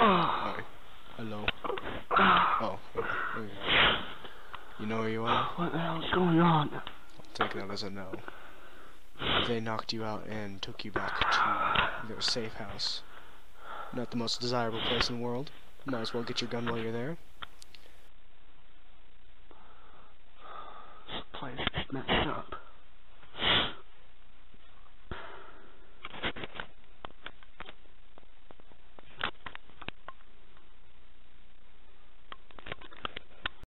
Hi. Hello. Oh, okay. You know where you are? What the hell's going on? I'll take that as a no. They knocked you out and took you back to their safe house. Not the most desirable place in the world. Might as well get your gun while you're there. This place is messed up.